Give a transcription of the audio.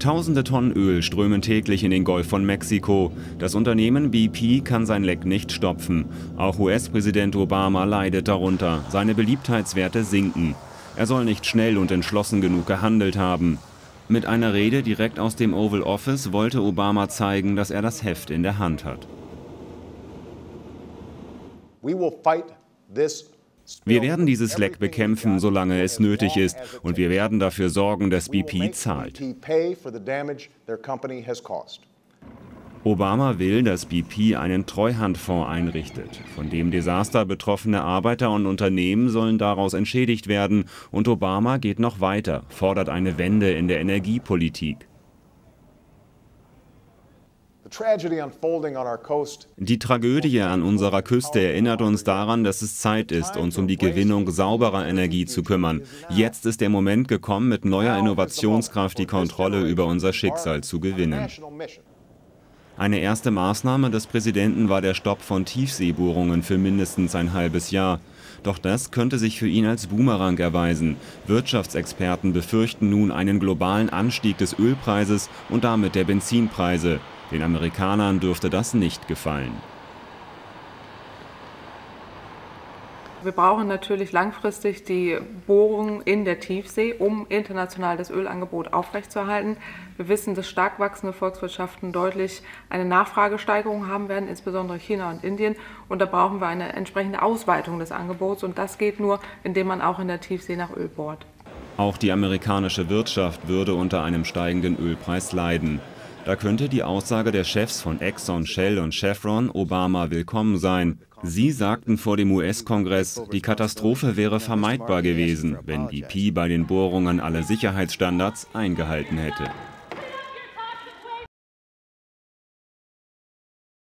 Tausende Tonnen Öl strömen täglich in den Golf von Mexiko. Das Unternehmen BP kann sein Leck nicht stopfen. Auch US-Präsident Obama leidet darunter. Seine Beliebtheitswerte sinken. Er soll nicht schnell und entschlossen genug gehandelt haben. Mit einer Rede direkt aus dem Oval Office wollte Obama zeigen, dass er das Heft in der Hand hat. We will fight this wir werden dieses Leck bekämpfen, solange es nötig ist, und wir werden dafür sorgen, dass BP zahlt. Obama will, dass BP einen Treuhandfonds einrichtet. Von dem Desaster betroffene Arbeiter und Unternehmen sollen daraus entschädigt werden. Und Obama geht noch weiter, fordert eine Wende in der Energiepolitik. Die Tragödie an unserer Küste erinnert uns daran, dass es Zeit ist, uns um die Gewinnung sauberer Energie zu kümmern. Jetzt ist der Moment gekommen, mit neuer Innovationskraft die Kontrolle über unser Schicksal zu gewinnen. Eine erste Maßnahme des Präsidenten war der Stopp von Tiefseebohrungen für mindestens ein halbes Jahr. Doch das könnte sich für ihn als Boomerang erweisen. Wirtschaftsexperten befürchten nun einen globalen Anstieg des Ölpreises und damit der Benzinpreise. Den Amerikanern dürfte das nicht gefallen. Wir brauchen natürlich langfristig die Bohrungen in der Tiefsee, um international das Ölangebot aufrechtzuerhalten. Wir wissen, dass stark wachsende Volkswirtschaften deutlich eine Nachfragesteigerung haben werden, insbesondere China und Indien. Und da brauchen wir eine entsprechende Ausweitung des Angebots. Und das geht nur, indem man auch in der Tiefsee nach Öl bohrt. Auch die amerikanische Wirtschaft würde unter einem steigenden Ölpreis leiden. Da könnte die Aussage der Chefs von Exxon, Shell und Chevron Obama willkommen sein. Sie sagten vor dem US-Kongress, die Katastrophe wäre vermeidbar gewesen, wenn BP bei den Bohrungen alle Sicherheitsstandards eingehalten hätte.